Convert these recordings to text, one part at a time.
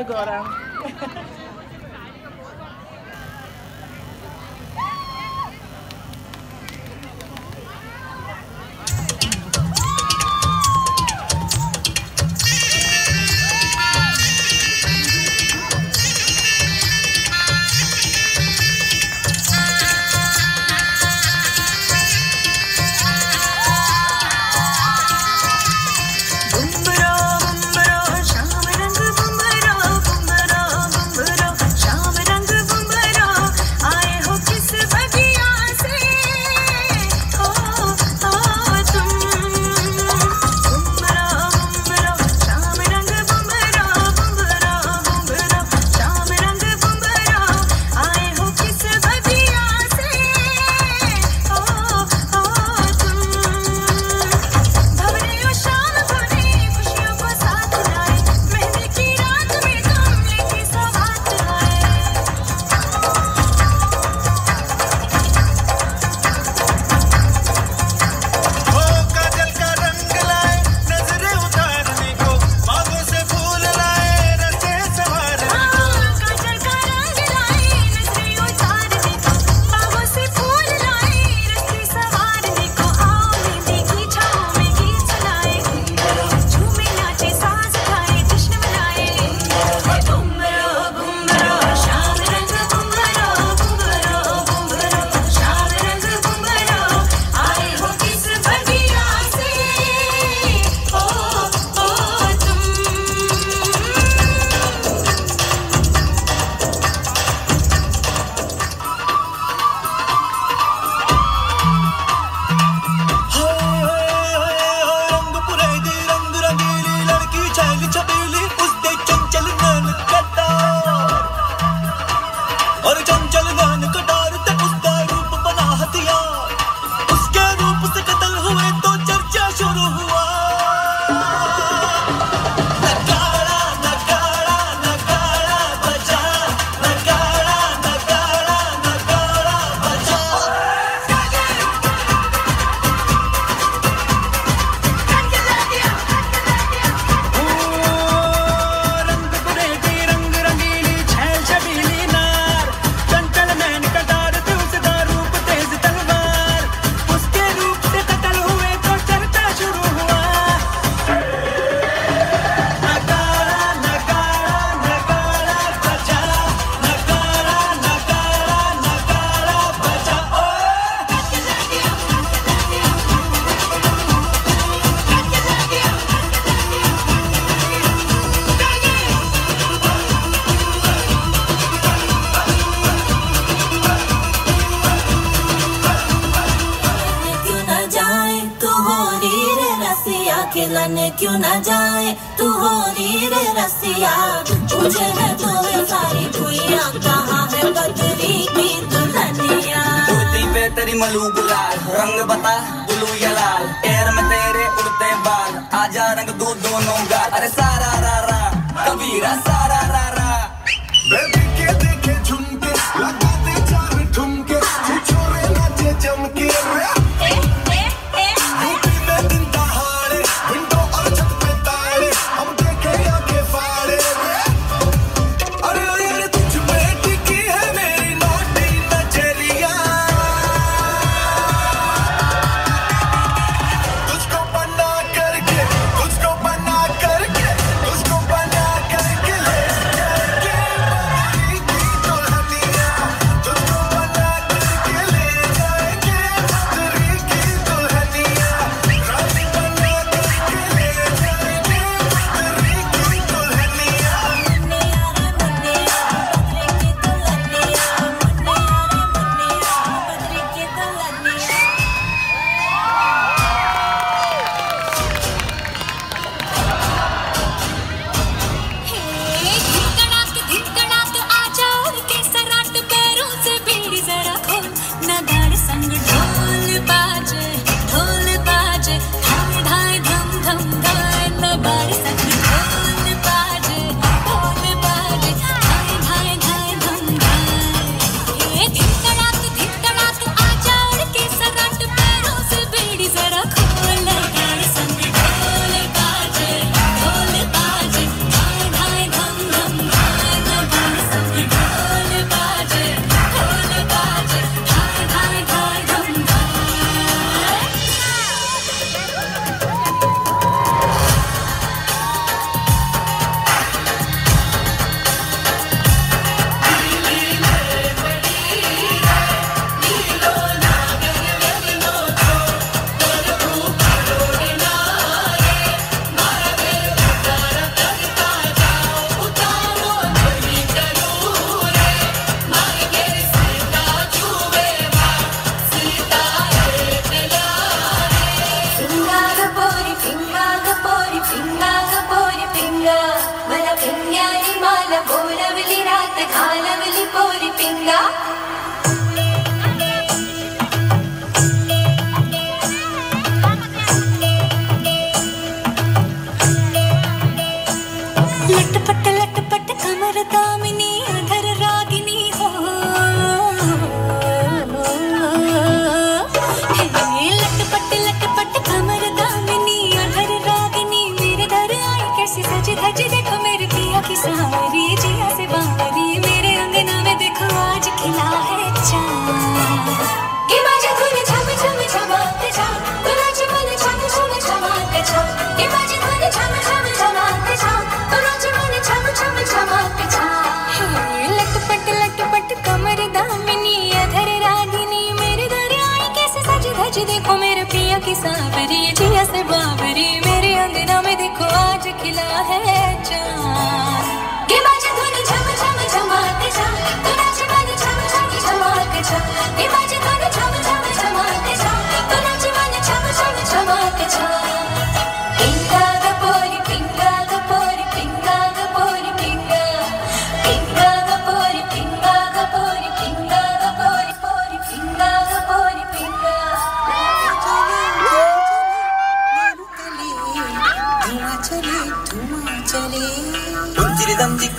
agora. जाने क्यों ना जाए? तू हो री रे रसिया। तुझे है तो ये सारी दुनिया, कहाँ है बदरी की दुल्हनिया? धोती पे तेरी मलू गुलाल रंग बता, ब्लू या लाल। पैर में तेरे उड़ते बाल, आजा रंग दो दोनों गाल। अरे सारा रा रा, कबीरा ആനവലി പോരി പിങ്ക.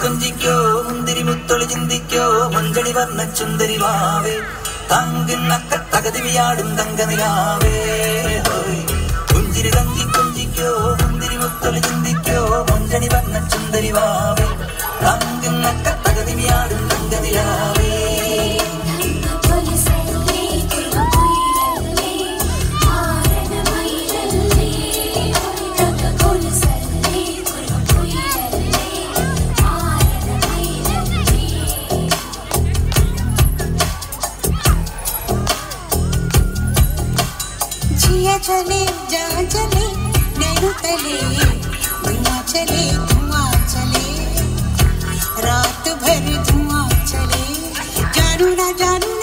കൊഞ്ചിക്കോ മുന്തിരി മുത്തൊളി ചിന്തിക്കോ മഞ്ചടി വർണ ചുന്ദരി വാവേ. തങ്കിന്നക്ക തകതിവിയാടും തങ്കനിലാവേ. चले, जा चले नहीं तले, धुआँ चले धुआँ चले। रात भर धुआँ चले, जानू ना जानू ना।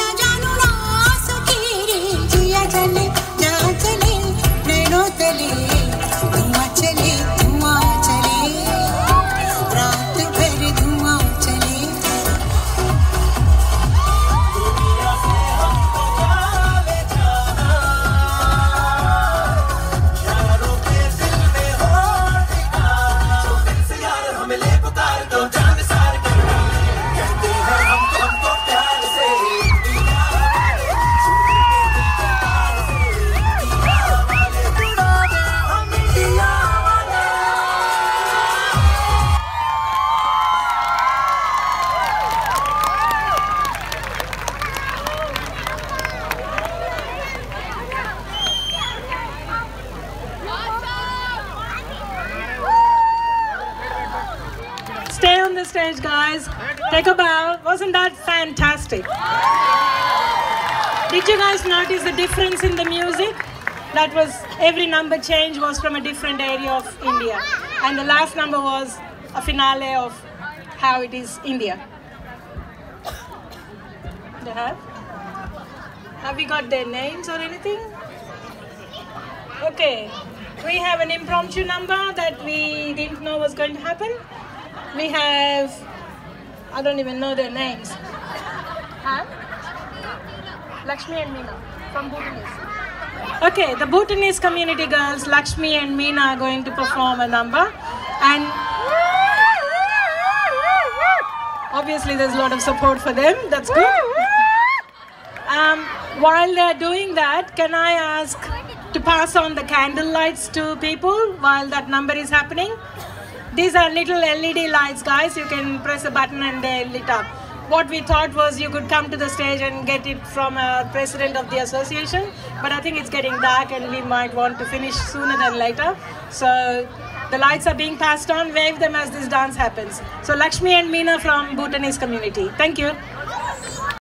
Bow. Wasn't that fantastic? Did you guys notice the difference in the music? That was every number change was from a different area of India, and the last number was a finale of how it is India. Have? Have we got their names or anything? Okay, we have an impromptu number that we didn't know was going to happen. We have, I don't even know their names. Huh? Lakshmi and Meena from Bhutanese. Okay, the Bhutanese community girls, Lakshmi and Meena, are going to perform a number. And obviously, there's a lot of support for them. That's good. Um, while they're doing that, can I ask to pass on the candle lights to people while that number is happening? These are little LED lights, guys. You can press a button and they lit up. What we thought was you could come to the stage and get it from a president of the association, but I think it's getting dark and we might want to finish sooner than later. So the lights are being passed on. Wave them as this dance happens. So Lakshmi and Meena from Bhutanese community. Thank you.